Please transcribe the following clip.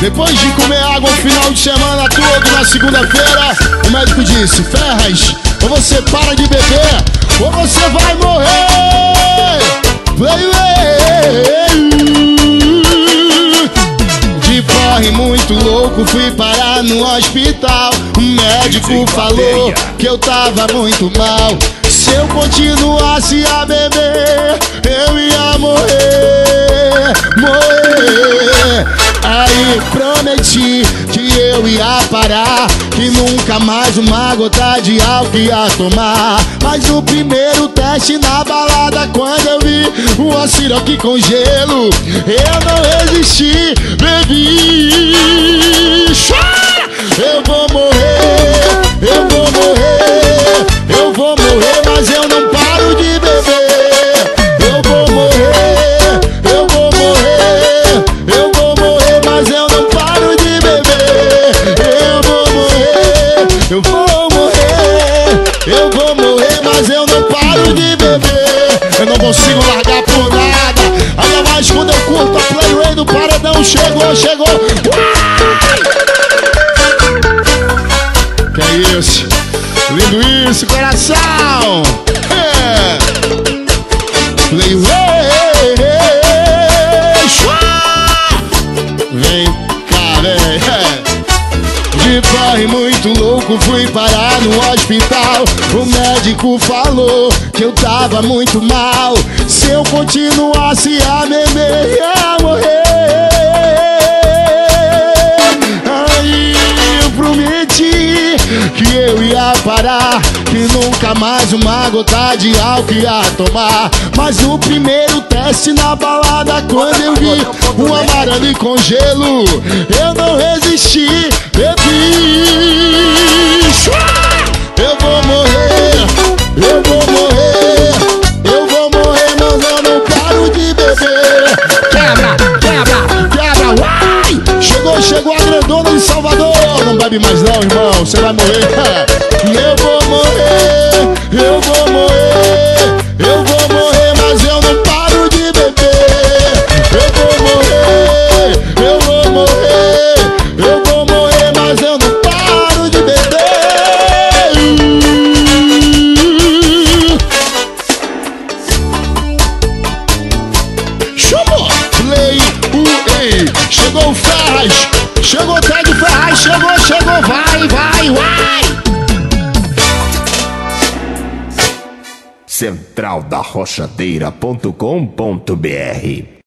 Depois de comer água o final de semana todo, na segunda-feira, o médico disse: Ferraz, ou você para de beber, ou você vai morrer. De porre muito louco, fui parar no hospital. O médico falou que eu tava muito mal. Se eu continuasse a beber, eu ia morrer, Aí prometi que eu ia parar, que nunca mais uma gota de álcool ia tomar. Mas no primeiro teste na balada, quando eu vi uma siroque com gelo, eu não resisti, bebi. Eu vou morrer, mas eu não paro de beber. Eu não consigo largar por nada. Ainda mais quando eu curto a playway do paredão. Chegou, chegou. Uai! Que é isso? Lindo isso, coração! Muito louco, fui parar no hospital. O médico falou que eu tava muito mal. Se eu continuasse a beber, ia morrer. Aí eu prometi que eu ia parar, que nunca mais uma gota de álcool ia tomar. Mas no primeiro teste na balada, quando eu vi um amarelo com gelo, eu não resisti, Bebe mais não, irmão, você vai morrer. Eu vou morrer, eu vou morrer, eu vou morrer, mas eu não paro de beber. Eu vou morrer, eu vou morrer, eu vou morrer, mas eu não paro de beber. Chamou! Play Way! Chegou o Ferraz! Chegou o Ferraz! Chegou, chegou! Vai, vai, vai! centraldarrochadeira.com.br